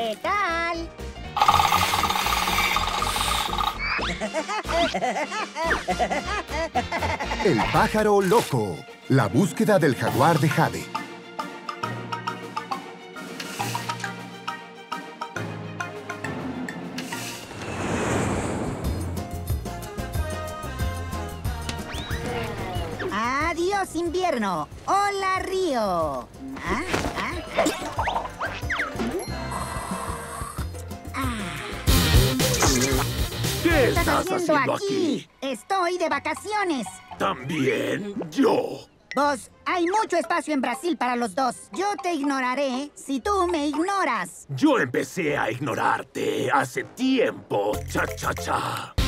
¿Qué tal? El pájaro loco. La búsqueda del jaguar de Jade. Adiós, invierno. Hola, río. Ah, ah, ¿Qué ¿Qué estás haciendo aquí? Estoy de vacaciones. También yo. Vos, hay mucho espacio en Brasil para los dos. Yo te ignoraré si tú me ignoras. Yo empecé a ignorarte hace tiempo. Cha, cha, cha.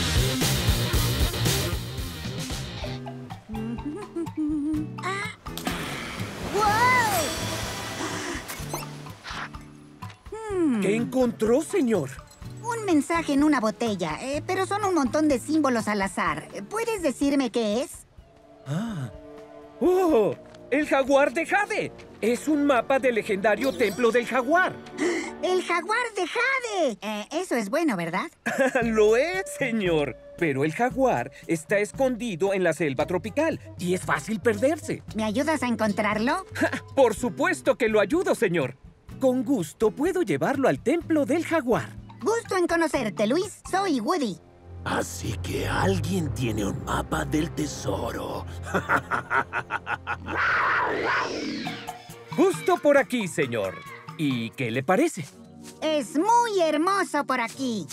¿Qué encontró, señor? Un mensaje en una botella, eh, pero son un montón de símbolos al azar. ¿Puedes decirme qué es? ¡Oh! ¡El jaguar de Jade! Es un mapa del legendario templo del jaguar. ¡El jaguar de Jade! Eh, eso es bueno, ¿verdad? Lo es, señor. Pero el jaguar está escondido en la selva tropical y es fácil perderse. ¿Me ayudas a encontrarlo? Por supuesto que lo ayudo, señor. Con gusto puedo llevarlo al templo del jaguar. Gusto en conocerte, Luis. Soy Woody. Así que alguien tiene un mapa del tesoro. Justo por aquí, señor. ¿Y qué le parece? Es muy hermoso por aquí.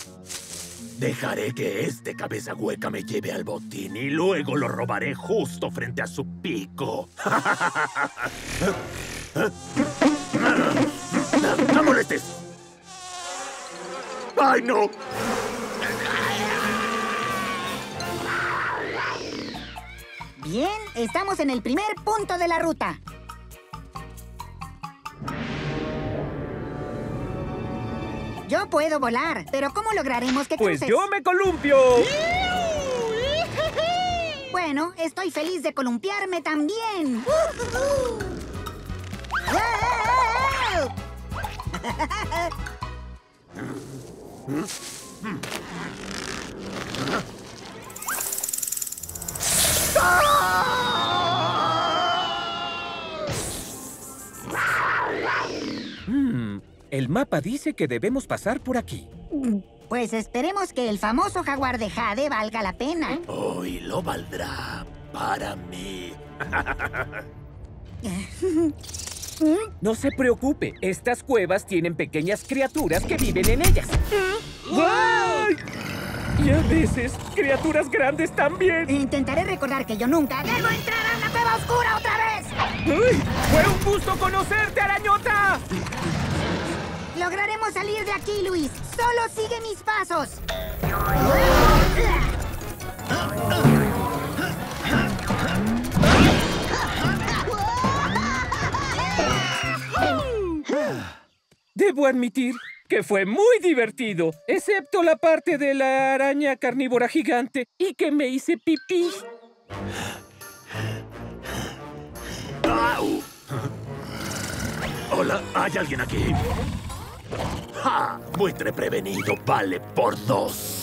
Dejaré que este cabeza hueca me lleve al botín y luego lo robaré justo frente a su pico. ¡No molestes! ¡Ay, no! Bien, estamos en el primer punto de la ruta. Yo puedo volar, pero ¿cómo lograremos que Pues cruces? yo me columpio. Bueno, estoy feliz de columpiarme también. Hmm, el mapa dice que debemos pasar por aquí. Pues esperemos que el famoso jaguar de Jade valga la pena. Hoy lo valdrá para mí. No se preocupe, estas cuevas tienen pequeñas criaturas que viven en ellas. Y a veces, criaturas grandes también. Intentaré recordar que yo nunca debo entrar a una cueva oscura otra vez. ¡Ay! ¡Fue un gusto conocerte, arañota! Lograremos salir de aquí, Luis. Solo sigue mis pasos. Debo admitir que fue muy divertido, excepto la parte de la araña carnívora gigante y que me hice pipí. ¡Au! Hola, ¿hay alguien aquí? ¡Ja! Buitre prevenido vale por dos.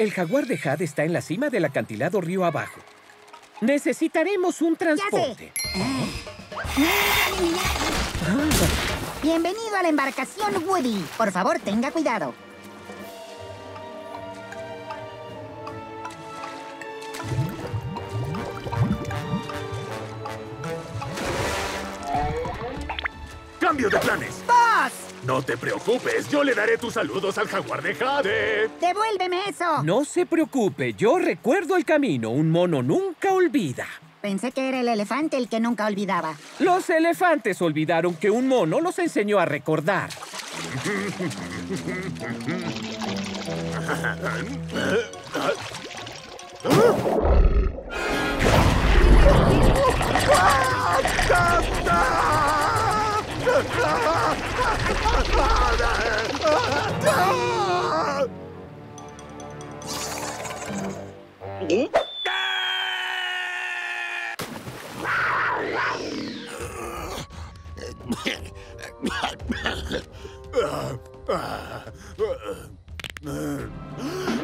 El jaguar de Jade está en la cima del acantilado río abajo. Necesitaremos un transporte. Bienvenido a la embarcación Woody. Por favor, tenga cuidado. ¡Cambio de planes! No te preocupes, yo le daré tus saludos al jaguar de Jade. ¡Devuélveme eso! No se preocupe, yo recuerdo el camino. Un mono nunca olvida. Pensé que era el elefante el que nunca olvidaba. Los elefantes olvidaron que un mono los enseñó a recordar.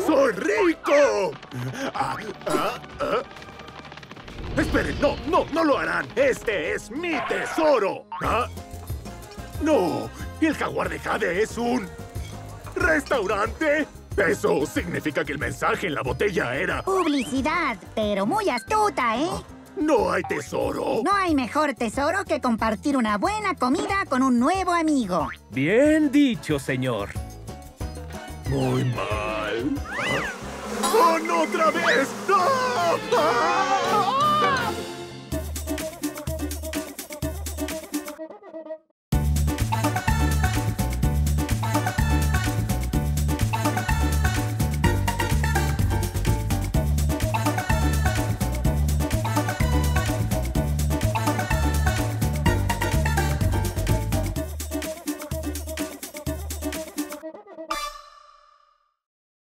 ¡Soy rico! Ah, ah, ah. Esperen, no, no, no lo harán. Este es mi tesoro. ¿Ah? No, el jaguar de Jade es un restaurante. Eso significa que el mensaje en la botella era Publicidad, pero muy astuta, ¿eh? no hay tesoro. No hay mejor tesoro que compartir una buena comida con un nuevo amigo. Bien dicho, señor. Muy mal. ¡Oh, no, otra vez! ¡Ah! ¡Ah!